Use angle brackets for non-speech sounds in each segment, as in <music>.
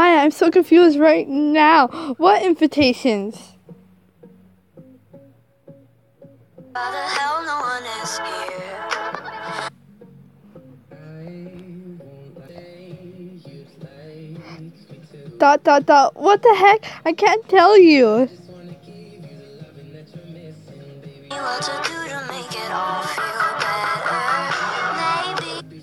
Maya, I'm so confused right now. What invitations? why the hell no one is here. Dot dot dot. What the heck? I can't tell you. What to do to make it all feel better? Maybe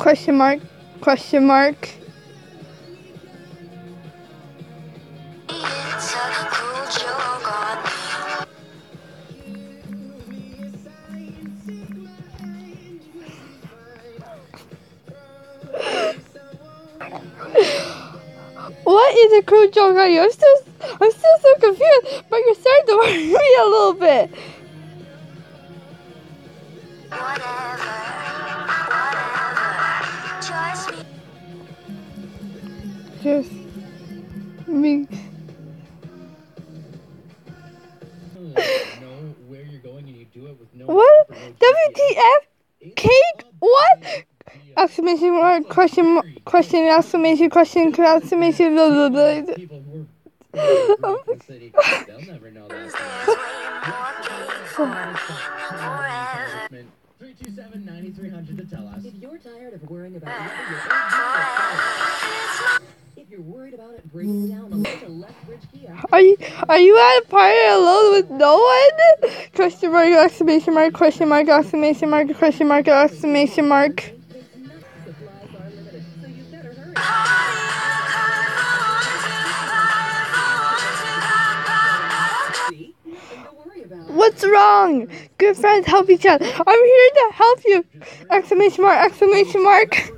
Question mark. Question mark. What is a cruel joke on you? I'm still, I'm still so confused. But you're starting to worry <laughs> me a little bit. WTF? Cake? What? Exclamation mark, question, mark, question, exclamation, question, exclamation, blah, blah, blah. People who are in the city, they'll never know that. There's way more cake for me. Forever. 327-9300 to tell us. If you're tired of worrying about <laughs> worried about it breaking down, the look to Lethbridge Kia. Are you are you at a party alone with no one? Question mark exclamation mark question mark exclamation mark question mark exclamation mark. Supplies are limited, so you better hurry. See? Nothing to worry about. What's wrong? Good friends help each other. I'm here to help you! Exclamation mark exclamation mark.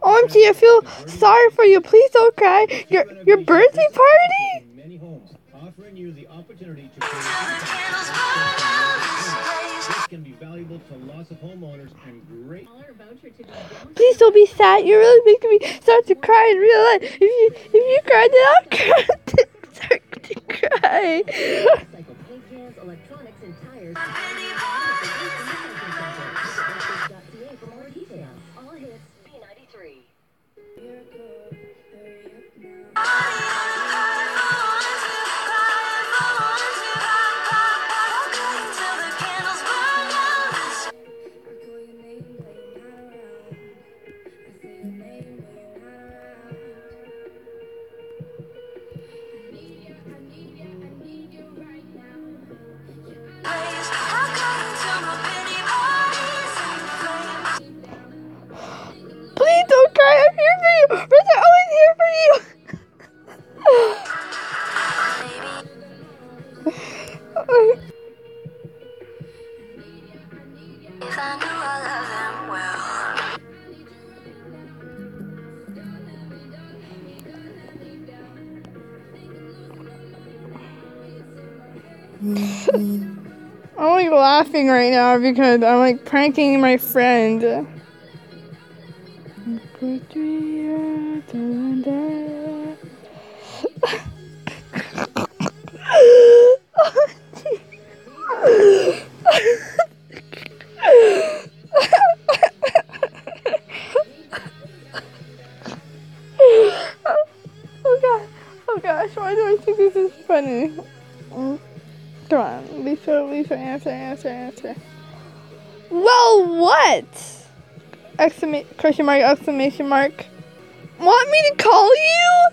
OMG, I feel sorry for you. Please don't cry. Your your birthday party? many homes, offering you the opportunity to Candles burn down this can be valuable to lots of homeowners and great Dollar voucher to be down. Please don't be sad. You're really making me start to cry in real life. If you if you cry, then I'll <laughs> cry. start to cry. I'm like laughing right now because I'm like pranking my friend. <laughs> oh god, oh gosh, why do I think this is funny? Come on, Lisa, Lisa, answer, answer, answer. Well, what? Exclamation, question mark, exclamation mark. Want me to call you?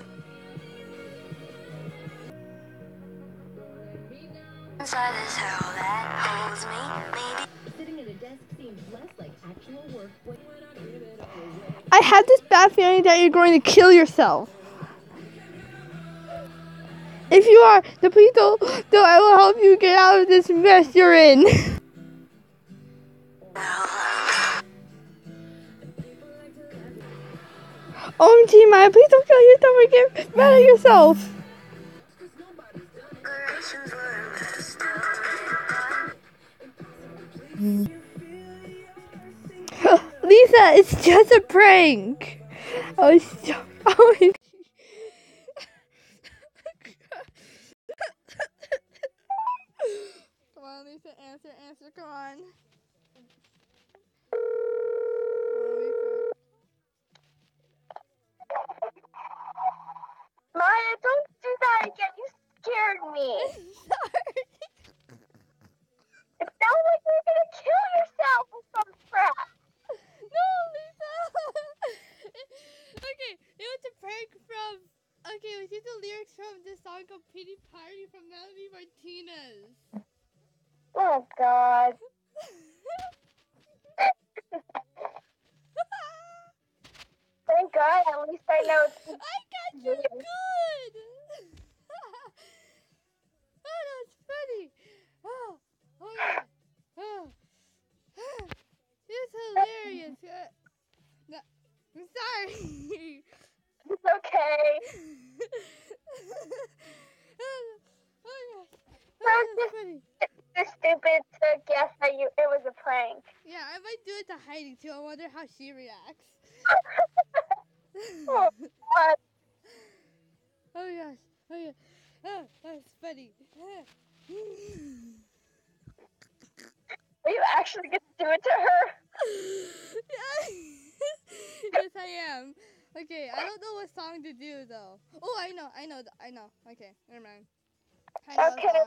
Inside this hell that holds me. Maybe Sitting at a desk seems less like actual work I have this bad feeling that you're going to kill yourself. If you are, then please don't, then I will help you get out of this mess you're in. OMG, Maya, please don't kill yourself or get mad at yourself. <laughs> Lisa, it's just a prank. I was so, Answer, answer, come. Come on, Lisa. Maya, don't do that again. You scared me. Sorry. It sounds like you're gonna kill yourself with some crap. No, Lisa. okay, it was a prank from. Okay, we see the lyrics from this song called "Pity Party" from Melanie Martinez. Oh God. Thank God. Least I know it's. I got you Yeah. good. <laughs> oh, that's funny. Oh, oh yeah. Oh, <sighs> it's hilarious. Uh, no, I'm sorry. It's okay. <laughs> oh, oh. That Oh, that's funny. It's stupid to guess that you it was a prank. Yeah, I might do it to Heidi too. I wonder how she reacts. <laughs> Oh, what? <laughs> Oh gosh. Oh yeah. Oh, that's funny. Are you actually gonna do it to her? <laughs> yes, I am. Okay, I don't know what song to do though. Oh, I know, I know, I know. Okay, never mind. I know Okay.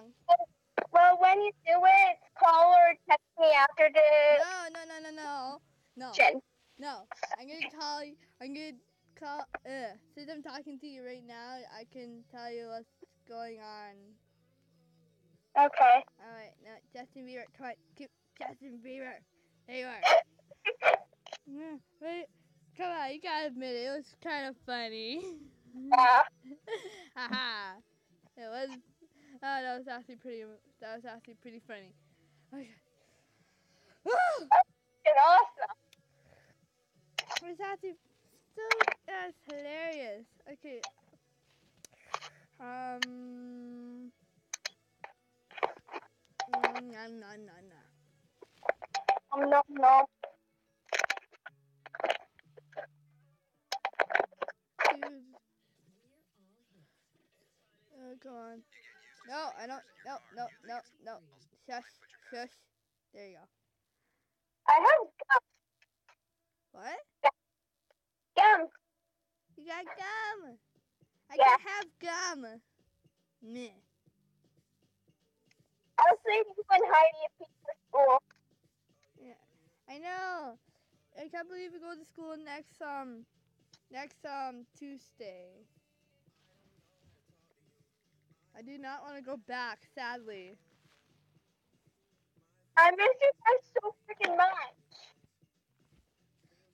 Well, when you do it, call or text me after the No, no, no, no, no, no, session. no. I'm gonna call you. I'm gonna call. Uh, since I'm talking to you right now, I can tell you what's going on. Okay. All right, now Justin Bieber, come on, keep Justin Bieber. There you are. Yeah, <laughs> wait, come on, you gotta admit it. It was kind of funny. Uh, <laughs> Haha. it was. Oh, that was actually pretty. That was actually pretty funny. Okay. it's awesome. it was actually so. That's hilarious. Okay. Um. mm, Nom, nom, nom, nom. No, no. Dude. Oh, go on. No, I don't. No, no, no, no. Shush, shush. There you go. I have. What? Gum. You got gum. I Yeah. can have gum. Meh. I was thinking when Heidi a piece for school. Yeah, I know. I can't believe we go to school next um next um Tuesday. I do not want to go back, sadly. I miss you guys so freaking much.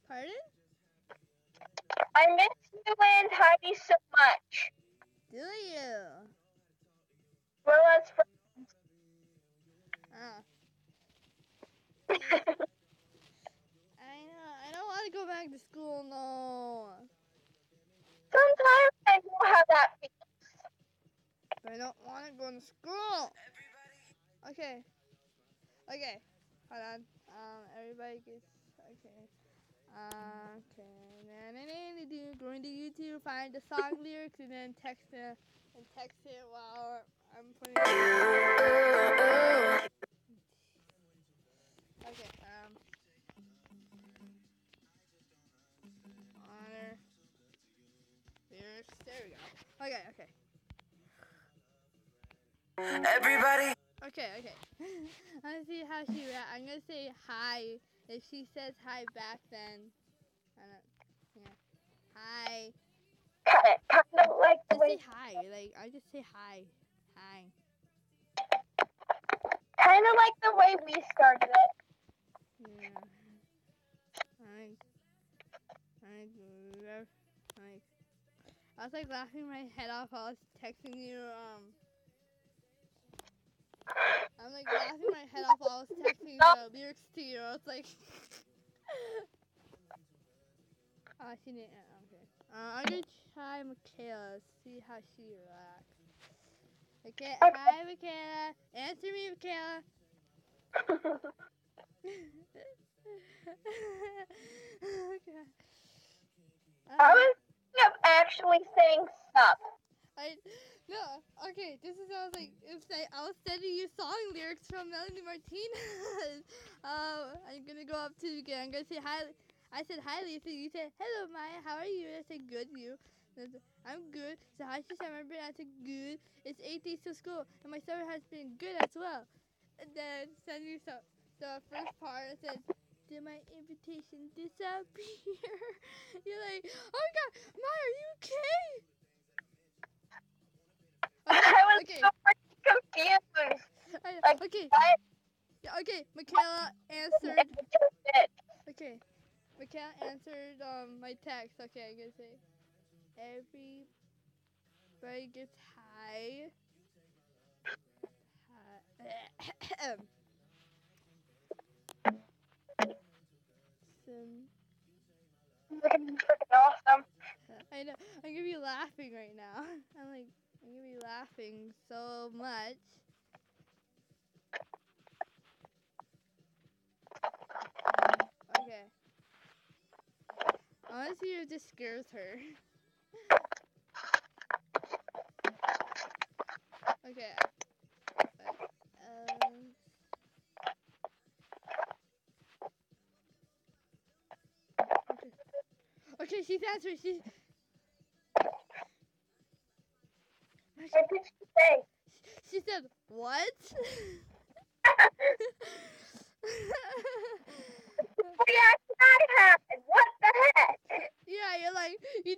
Pardon? I miss you and Heidi so much. Do you? Well, as friends. I know. I don't want to go back to school, no. Sometimes I know how that feels. I don't want to go to school. Okay. Okay. Hold on. Um, everybody gets okay. Uh, okay. To find the song lyrics, and then text it and text it while I'm putting. Okay. Um. Honor. Lyrics. There we go. Okay. Okay. Everybody. Okay, okay. <laughs> Gonna see how she reacts. I'm gonna say hi. If she says hi back, then I don't. Yeah. Hi. Kind of, kind of like the Just way, say hi. Like I just say hi. Hi. kind of like the way we started it. Yeah. Hi. Hi. Hi. I was like laughing my head off. while I was texting you. Um. I'm like laughing my head off while I was texting the lyrics to you. I was like. Oh, she didn't. Okay. Uh, I'm gonna try Michaela. See how she reacts. Okay. Hi, Michaela. Answer me, Michaela. <laughs> okay. I Uh, was thinking of actually saying sup. I no. Okay. This is I was like. If I, I was sending you song lyrics from Melanie Martinez. um, <laughs> I'm gonna go up to you again. I'm gonna say hi. I said hi, Lisa. You said hello, Maya. How are you? I said good. You. And I said, I'm good. So how she said my birthday? I said good. It's eight days to school, and my summer has been good as well. And then send you so the first part. I said. Did my invitation disappear? <laughs> You're like, oh my god, Maya, are you okay? <laughs> I was okay. so confused. I- Like, okay. what? Okay. Michaela answered. <laughs> It Okay. Michaela answered um my text. Okay, I'm gonna say everybody gets high. Hi. Some, Freaking freaking awesome. I know. I'm gonna be laughing right now. <laughs> I'm like, I'm gonna be laughing so much. Okay. I want to see scares her. okay. Um. Okay. Okay, she's answering. She's. What did she say? She said, "What?" <laughs> reaction I had. What the heck? yeah, you're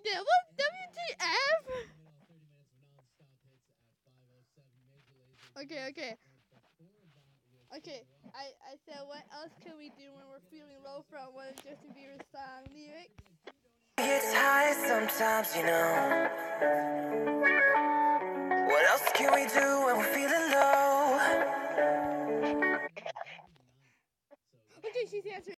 did what? WTF? Okay, okay. Okay, I, I said, what else can we do when we're feeling low from one of Justin Bieber's song lyrics? Gets high sometimes, you know. What else can we do when we're feeling low? Okay, she's answering.